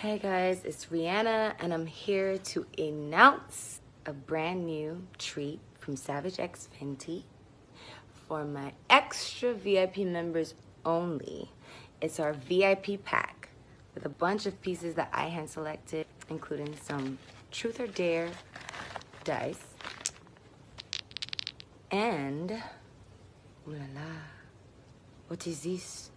Hey guys, it's Rihanna, and I'm here to announce a brand new treat from Savage X Fenty for my extra VIP members only. It's our VIP pack with a bunch of pieces that I hand selected, including some Truth or Dare dice and. Ooh la la. What is this?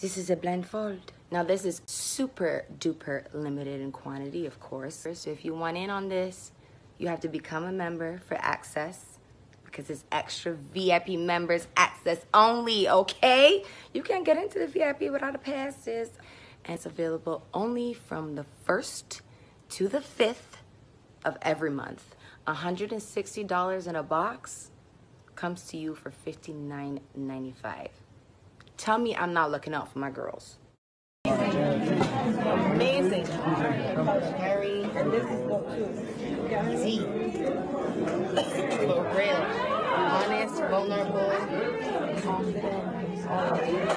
This is a blindfold. Now, this is super duper limited in quantity, of course. So, if you want in on this, you have to become a member for access because it's extra VIP members access only, okay? You can't get into the VIP without a pass, sis. And it's available only from the 1st to the 5th of every month. $160 in a box comes to you for $59.95. Tell me I'm not looking out for my girls. Amazing. Harry. And this is book two. Easy. For real. Honest, vulnerable, confident. it.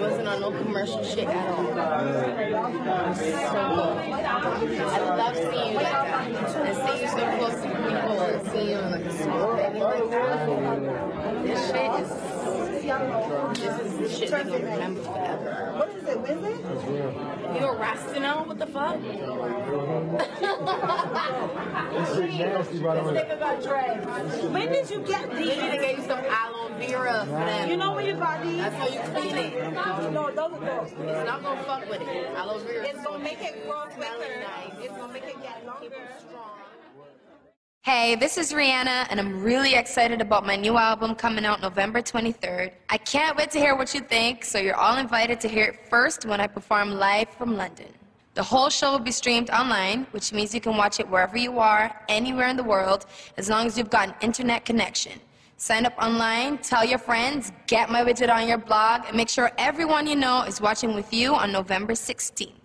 Wasn't on no commercial shit at all. So good. I love seeing you like that. And seeing you so close to people and seeing you in like a small baby like that. This shit is this is the shit they're gonna remember forever. What is it? When is it? You a Rastano? What the fuck? When did you get these? need to get you some aloe vera for. You know when you got these? That's how you clean it. No, those are those. It's not gonna fuck with it. Aloe vera. It's gonna make it grow quicker. nice. It's gonna make it get Keep it strong. Hey, this is Rihanna, and I'm really excited about my new album coming out November 23rd. I can't wait to hear what you think, so you're all invited to hear it first when I perform live from London. The whole show will be streamed online, which means you can watch it wherever you are, anywhere in the world, as long as you've got an internet connection. Sign up online, tell your friends, get my widget on your blog, and make sure everyone you know is watching with you on November 16th.